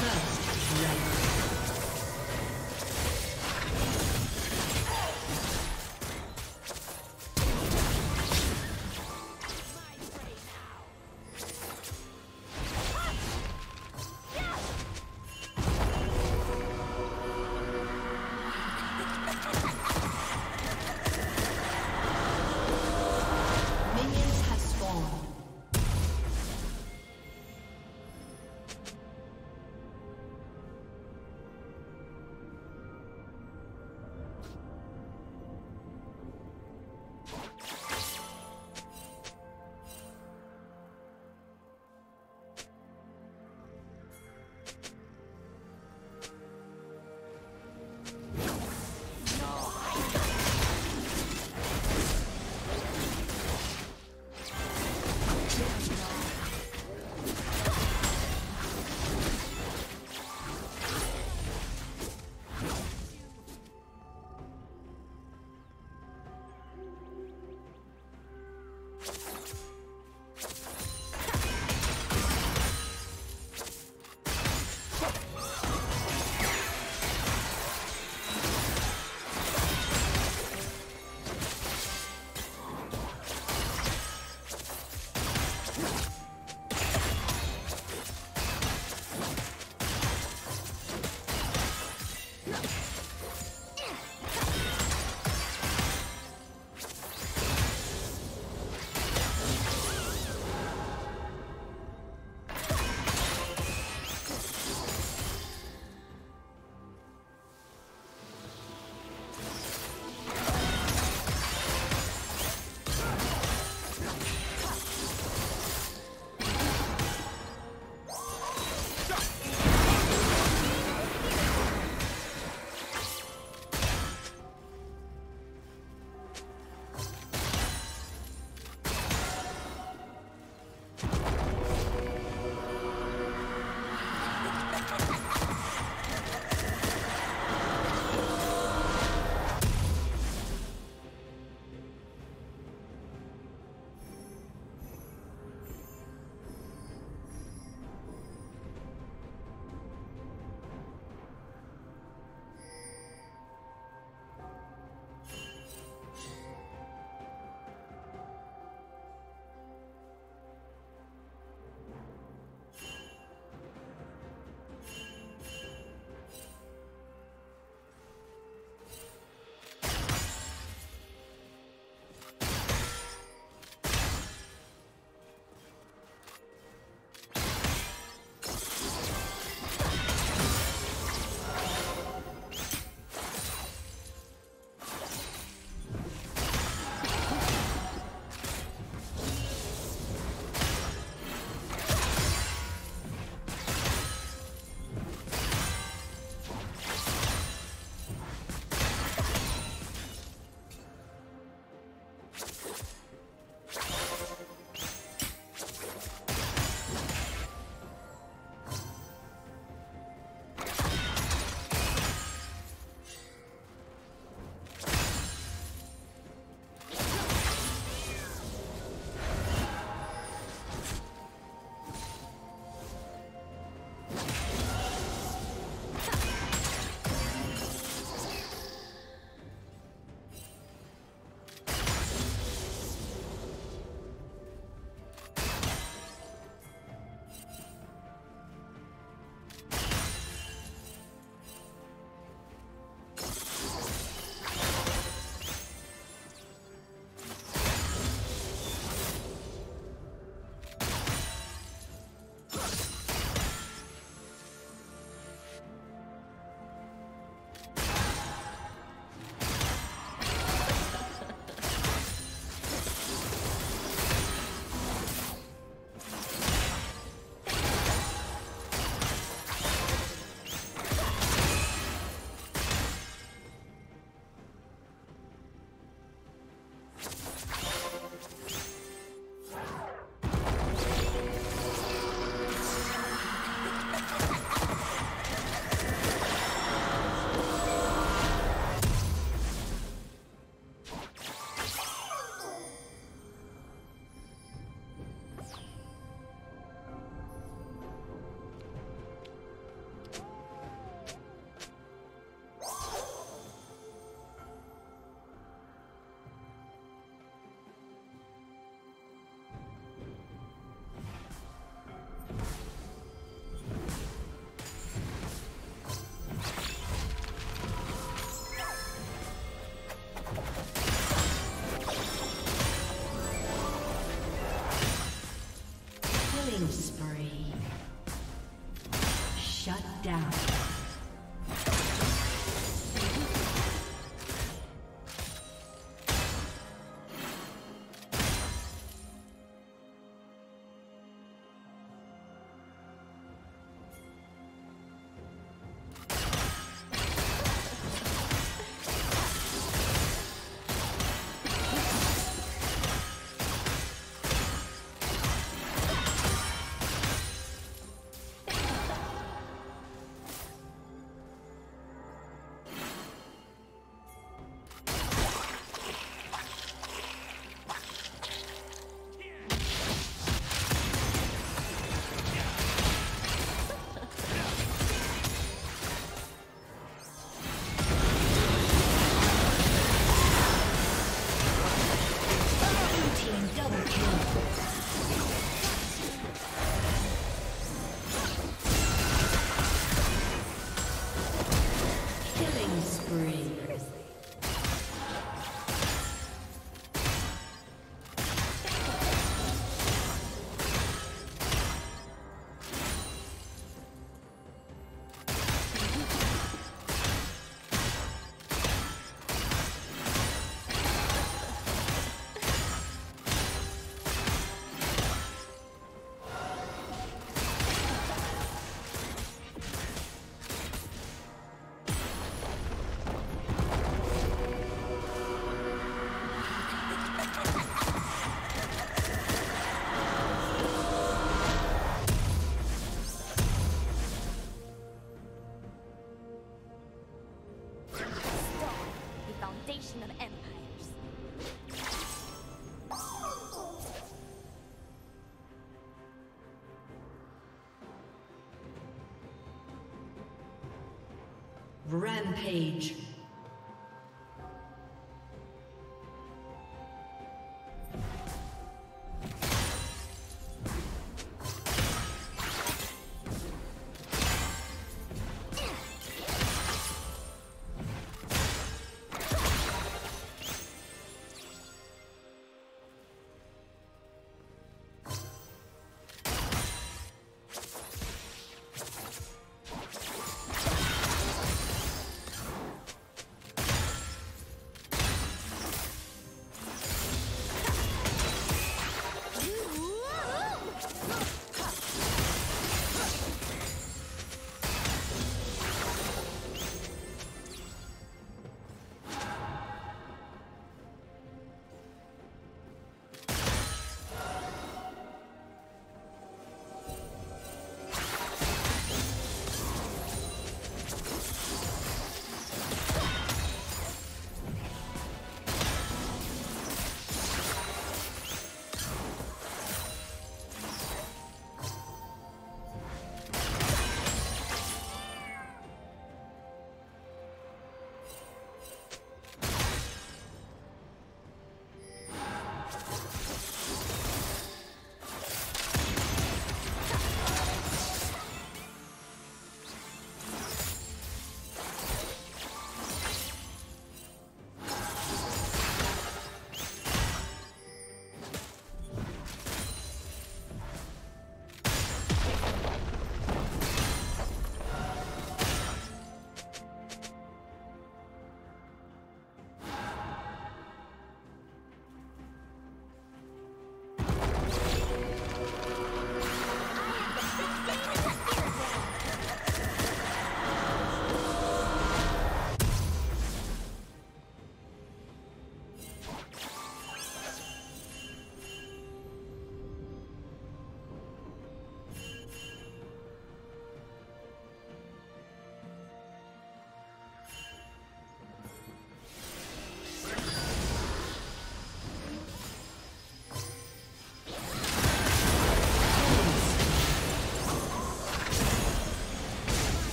First, love. Of empires. Rampage.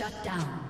Shut down.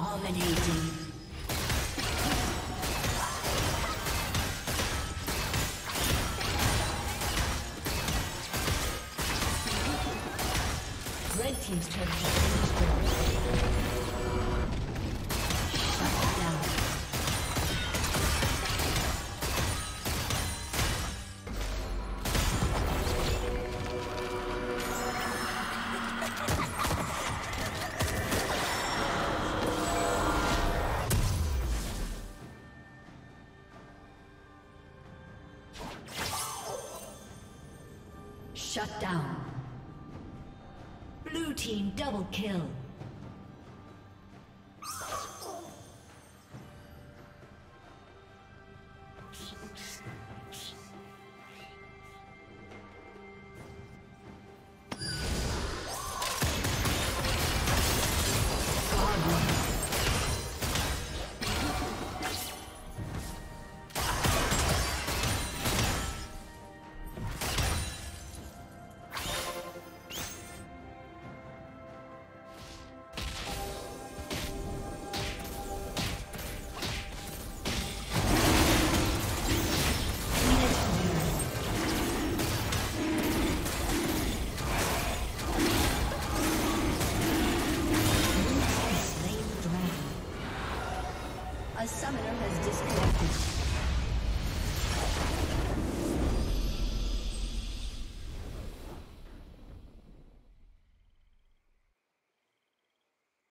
Dominating. Kill.